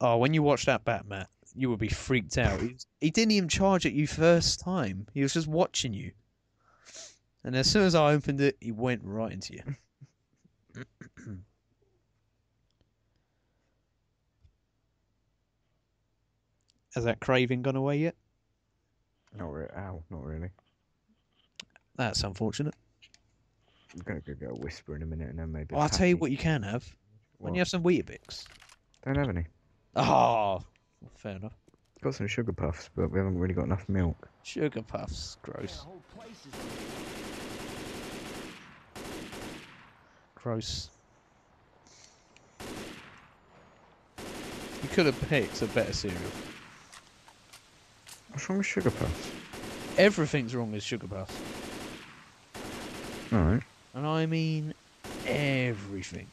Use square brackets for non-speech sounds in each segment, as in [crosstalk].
Oh, when you watch that bat, Matt, you would be freaked out. He, he didn't even charge at you first time. He was just watching you. And as soon as I opened it, he went right into you. [coughs] Has that craving gone away yet? Not really. Ow, not really. That's unfortunate. I'm gonna go get a whisper in a minute and then maybe. A I'll tell you what you can have. When you have some Weetabix. Don't have any. Oh, fair enough. Got some sugar puffs, but we haven't really got enough milk. Sugar puffs, gross. Gross. You could have picked a better cereal. What's wrong with sugar puffs? Everything's wrong with sugar puffs. Alright, And I mean everything.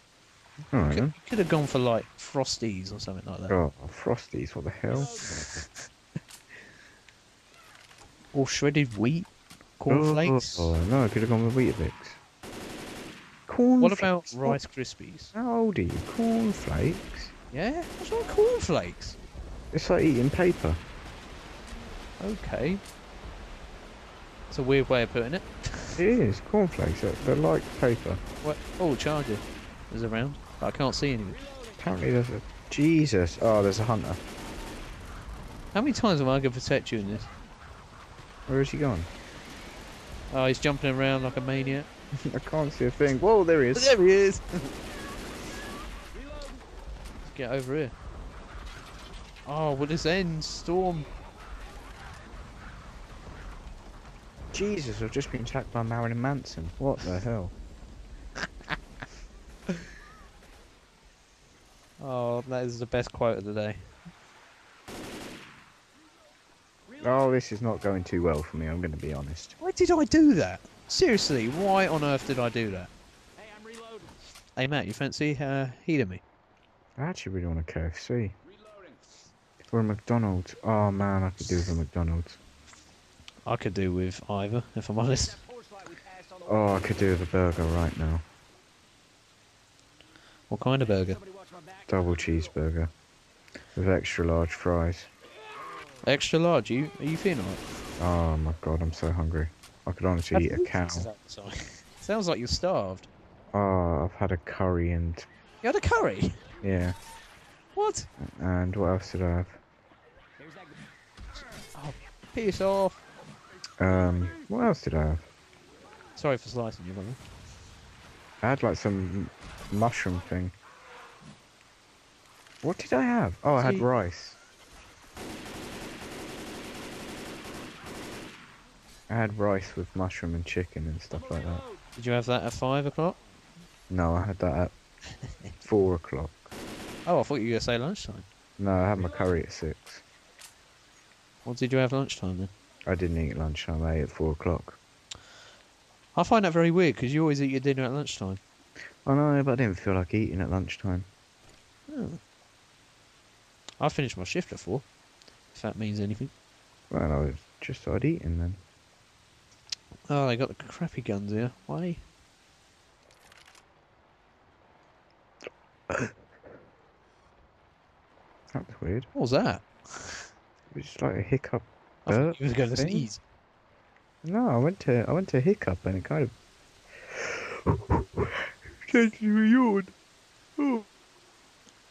Alright Could, you could have gone for like Frosties or something like that. Oh, Frosties, what the hell? [laughs] Or shredded wheat. Cornflakes. Oh, no, I could have gone with Weetabix. Cornflakes? what about Rice Krispies? How old are you? Cornflakes? Yeah? What's wrong with cornflakes? It's like eating paper. Okay. It's a weird way of putting it. It is, cornflakes. They're, they're like paper. What? Oh, Charger is around. But I can't see anything. Apparently there's a... Jesus. Oh, there's a hunter. How many times am I going to protect you in this? Where is he gone? Oh, he's jumping around like a maniac. [laughs] I can't see a thing. Whoa, there he is. There he is. Let's get over here. Oh, will this end? Storm. Jesus, I've just been attacked by Marilyn Manson. What the hell? Oh, that is the best quote of the day. Oh, this is not going too well for me, I'm going to be honest. Why did I do that? Seriously, why on earth did I do that? Hey, I'm reloading. Hey, Matt, you fancy uh, healing me? I actually really want a KFC. Reloading. Or a McDonald's. Oh man, I could do with a McDonald's. I could do with either, if I'm honest. That porch light we passed on the Oh, I could do with a burger right now. What kind of burger? Somebody watch my back. Double cheeseburger. With extra large fries. Extra large. You are you feeling alright? Oh my god, I'm so hungry. I could honestly eat a cow. [laughs] Sounds like you're starved. Oh, I've had a curry and You had a curry? yeah. What? And what else did I have? There's that. Oh, piss off. Um, what else did I have? Sorry for slicing you, brother. I had like some mushroom thing. What did I have? Oh, I had rice. I had rice with mushroom and chicken and stuff like that. Did you have that at five o'clock? No, I had that at [laughs] four o'clock. Oh, I thought you were going to say lunchtime. No, I had my curry at six. What did you have lunchtime then? I didn't eat lunchtime. I ate at four o'clock. I find that very weird because you always eat your dinner at lunchtime. I know, but I didn't feel like eating at lunchtime. Oh. I finished my shift at four. If that means anything. Well, I was just started eating then. Oh, they got the crappy guns here. Why? [coughs] That was weird. What was that? It was just like a hiccup. I thought you was going to sneeze. No, I went to I went to hiccup and it kind of [coughs] [laughs] changed to a yawn. Oh.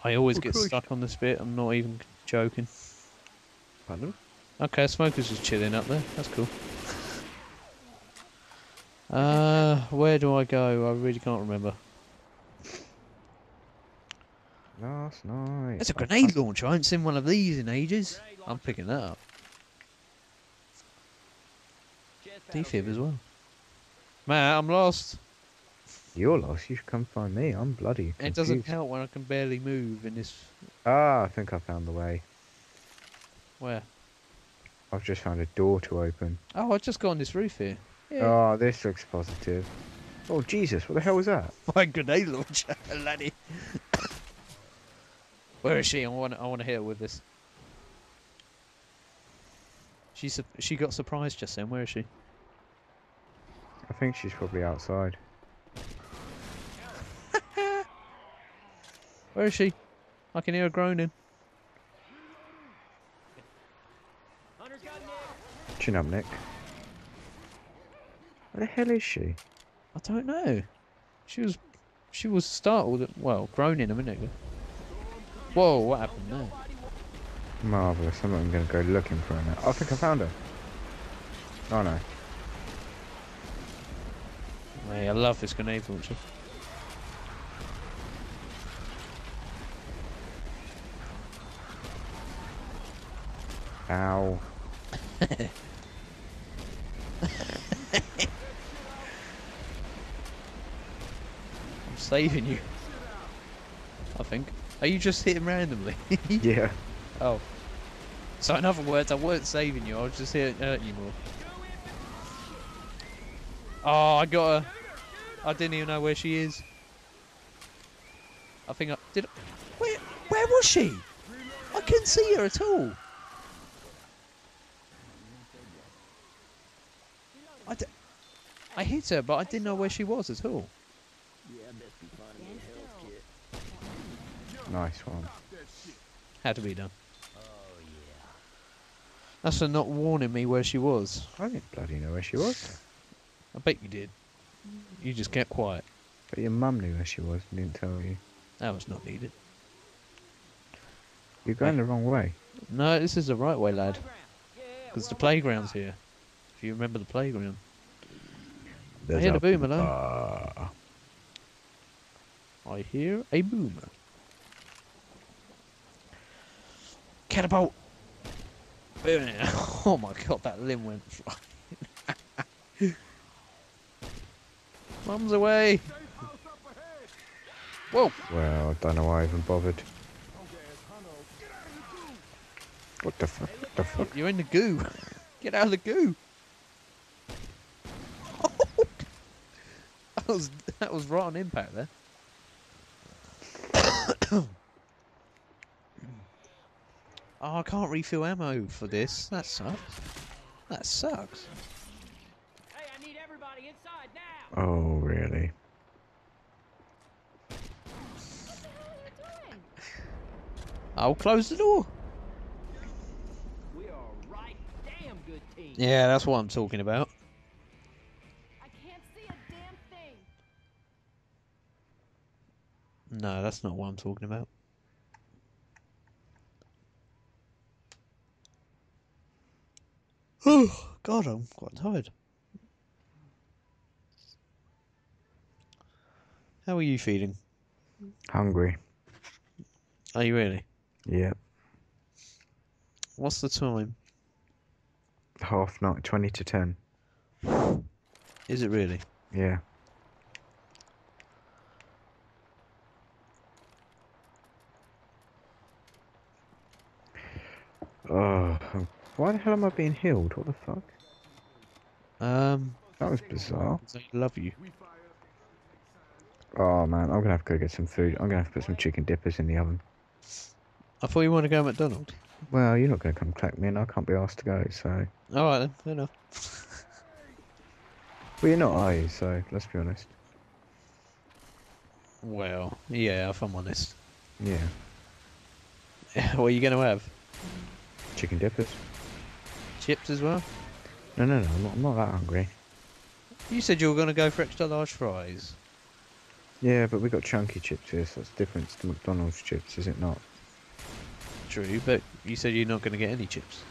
I always Oh, get Christ. stuck on this bit. I'm not even joking. Pardon? Okay, Smoker's just chilling up there. That's cool. Uh, where do I go? I really can't remember. Last night. It's a grenade launcher. I haven't seen one of these in ages. I'm picking that up. Defib as well. Matt, I'm lost. You're lost. You should come find me. I'm bloody. It doesn't confused. help when I can barely move in this. Ah, I think I found the way. Where? I've just found a door to open. Oh, I just got on this roof here. Yeah. Oh, this looks positive. Oh Jesus! What the hell was that? [laughs] My grenade launcher, [laughs] laddie. Where is she? I want. I want to hit her with this. She she got surprised just then. Where is she? I think she's probably outside. Where is she? I can hear her groaning. Chin up, Nick. Where the hell is she? I don't know. She was, she was startled. At, well, groaning a minute ago. Whoa! What happened there? Marvelous. I'm not even going to go looking for her now. Oh, I think I found her. Oh no. Hey, I love this grenade launcher. Ow. [laughs] I'm saving you. I think. Are you just hitting randomly? [laughs] Yeah. oh. So in other words, I weren't saving you. I was just here hurting you more. Oh, I got her. I didn't even know where she is. I think I did. I- Where? Where was she? I couldn't see her at all. I, d- I hit her, but I didn't know where she was at all. Nice one. Had to be done. That's for not warning me where she was. I didn't bloody know where she was. I bet you did. You just kept quiet. But your mum knew where she was and didn't tell you. That was not needed. You're going the wrong way. No, this is the right way, lad. Because the playground's here. If you remember the playground. There's hear the a boomer, though. bar. I hear a boomer. Catapult! [laughs] Oh my god, that limb went flying. [laughs] Mum's away! Whoa! Well, I don't know why I even bothered. What the fuck? What the fuck? You're in the goo. [laughs] Get out of the goo. That was that was right on impact there. [coughs] oh, I can't refill ammo for this. That sucks. That sucks. Hey, I need everybody inside now. Oh, really? I'll close the door. We are right damn good team. Yeah, that's what I'm talking about. That's not what I'm talking about. Oh, God, I'm quite tired. How are you feeling? Hungry. Are you really? Yeah. What's the time? Half night, 20 to 10. Is it really? Yeah. Oh, why the hell am I being healed? What the fuck? Um, That was bizarre. I love you. Oh man, I'm gonna have to go get some food. I'm gonna have to put some chicken dippers in the oven. I thought you wanted to go to McDonald's. Well, you're not gonna come collect me, and I can't be asked to go. So, All right then, fair enough. [laughs] well, you're not, are you? So, let's be honest. Well, yeah, if I'm honest. Yeah, [laughs] what are you going to have? Chicken dippers. Chips as well? No, no, no. I'm not, I'm not that hungry. You said you were going to go for extra large fries. Yeah, but we got chunky chips here, so that's different to McDonald's chips, is it not? True, but you said you're not going to get any chips.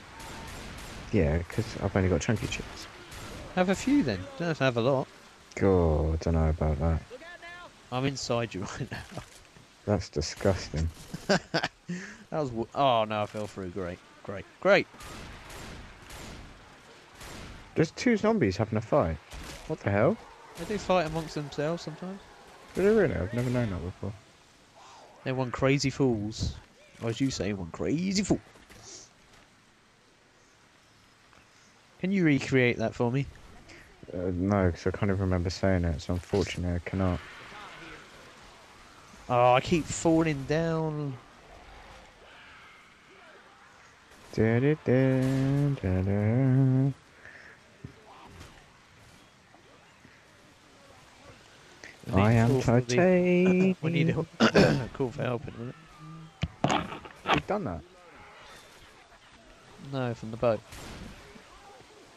Yeah, because I've only got chunky chips. Have a few then. Don't have to have a lot. God, I don't know about that. Look out now. I'm inside you [laughs] right now. That's disgusting. [laughs] that was. Oh no, I fell through. Great, great, great. There's two zombies having a fight. What the hell? They do fight amongst themselves sometimes. Do they really? I've never known that before. They're one crazy fools. Or as you say, one crazy fool. Can you recreate that for me? Uh, no, because I can't even remember saying it, so unfortunately I cannot. Oh, I keep falling down. Da-da-da, da-da. I am call for the- titanium. [coughs] We need a call [coughs] for help in a minute. We've done that. No, from the boat.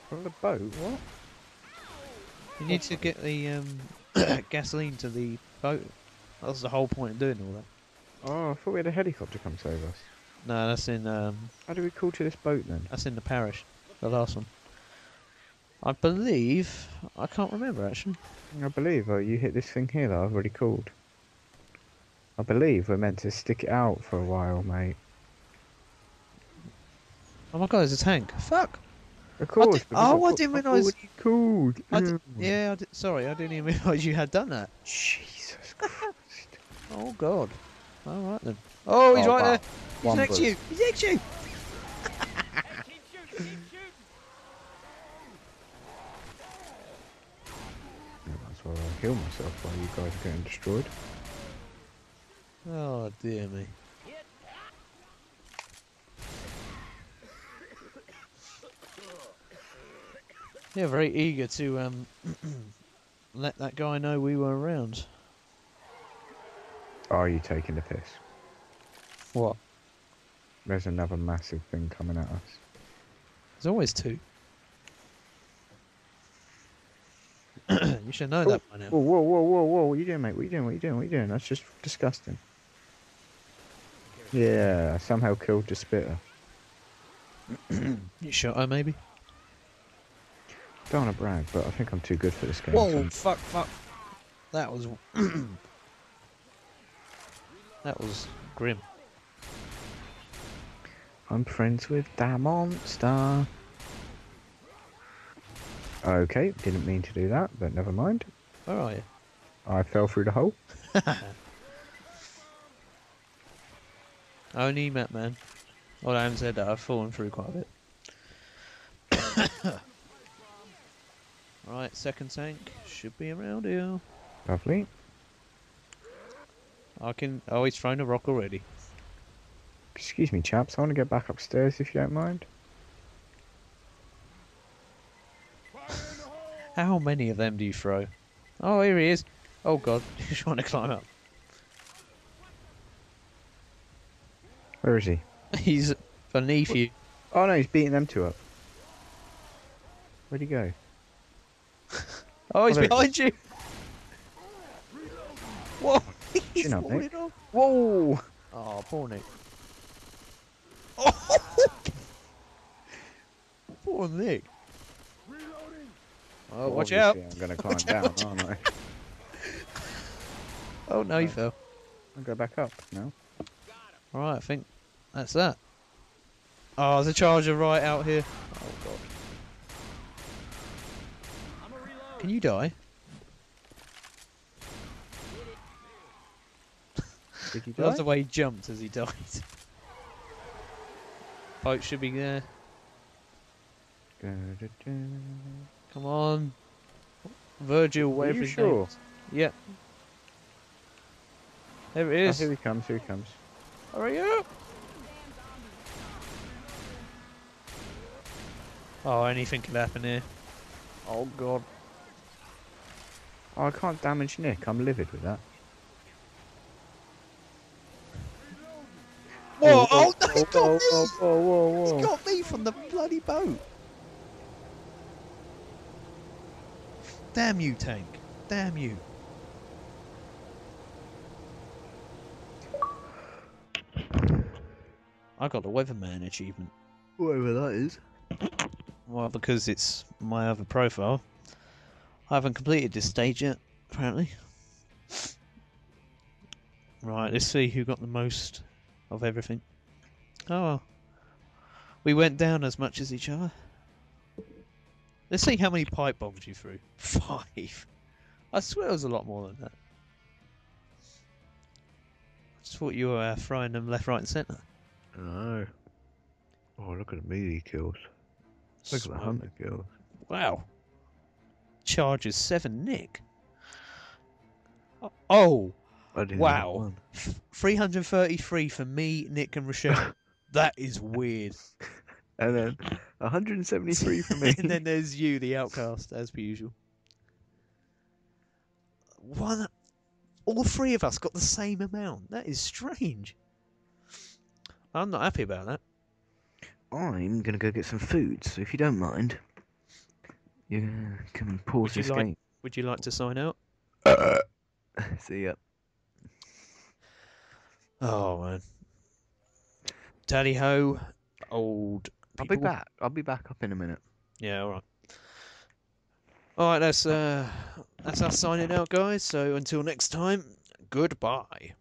From the boat? What? You need to get the um, [coughs] gasoline to the boat. That's the whole point of doing all that. Oh, I thought we had a helicopter come save us. No, that's in um, How do we call to this boat then? that's in the parish. The last one. I believe I can't remember actually. I believe oh, you hit this thing here that I've already called. I believe we're meant to stick it out for a while, mate. Oh my god, there's a tank. Fuck. Of course. di- but oh, got- I didn't realise- already called. I d- Mm. yeah, I sorry, I didn't even [laughs] realise you had done that. Jesus Christ. Oh god. All right then. Oh, he's Oh, right wow. there. He's One next you. He's next to you. Keep shooting, keep shooting. Yeah, Might as well kill myself while you guys are getting destroyed. Oh dear me. Yeah, very eager to um [clears throat] let that guy know we were around. Are you taking the piss? What? There's another massive thing coming at us. There's always two. [clears throat] you should know that by now. Whoa, whoa, whoa, whoa, whoa! What are you doing, mate? What are you doing? What are you doing? What are you doing? That's just disgusting. Yeah, I somehow killed the spitter. [clears throat] You shot oh, her maybe? Don't want to brag, but I think I'm too good for this game. Whoa, so- fuck, fuck. That was. [clears throat] that was grim. I'm friends with that monster. Okay, didn't mean to do that, but never mind. Where are you? I fell through the hole. [laughs] Only Matman. Well, I haven't said that. I've fallen through quite a bit. [coughs] right, second tank should be around here. Lovely. I can. Oh, he's thrown a rock already. Excuse me, chaps. I want to get back upstairs if you don't mind. How many of them do you throw? Oh, here he is. Oh god, he's trying to climb up. Where is he? [laughs] He's beneath you. Oh no, he's beating them two up. Where'd he go? [laughs] Oh, he's oh, he behind you. [laughs] Whoa, he's Chin up, off. Whoa! Oh, poor Nick. Oh, [laughs] poor Nick. Oh, watch out. I'm going to climb down, aren't I? [laughs] Oh, no, you fell. I'll go back up now. Alright, I think that's that. Oh, there's a charger right out here. Oh, God. I'm a reload. Can you die? Did you [laughs] I love the way he jumped as he died. Boat should be there. Come on. Virgil, Are whatever you sure? name is. Yep. There it Oh, here he comes, here he comes. Hurry up! Oh, anything could happen here. Oh god. Oh, I can't damage Nick. I'm livid with that. He got whoa, me! whoa, whoa, whoa, whoa. He got me from the bloody boat. Damn you, tank. Damn you. I got the Weatherman achievement. Whatever that is. Well, because it's my other profile. I haven't completed this stage yet, apparently. Right, let's see who got the most of everything. Oh, well. we went down as much as each other. Let's see how many pipe bombs you threw. [laughs] Five. I swear it was a lot more than that. I just thought you were uh, throwing them left, right, and centre. No. Oh, look at the melee kills. Look at the hunter kills. Wow. Charges seven Nick. Oh, wow. 333 for me, Nick, and Rochelle. That is weird. [laughs] And then 173 for me. [laughs] and then there's you, the outcast, as per usual. One. All three of us got the same amount. That is strange. I'm not happy about that. I'm gonna go get some food, so if you don't mind. You can pause you this like- game. Would you like to sign out? Uh, [laughs] see ya. Oh man. Tally ho, old. I'll be back. I'll be back up in a minute. Yeah, all right. All right, that's uh, that's us signing out, guys. So until next time, goodbye.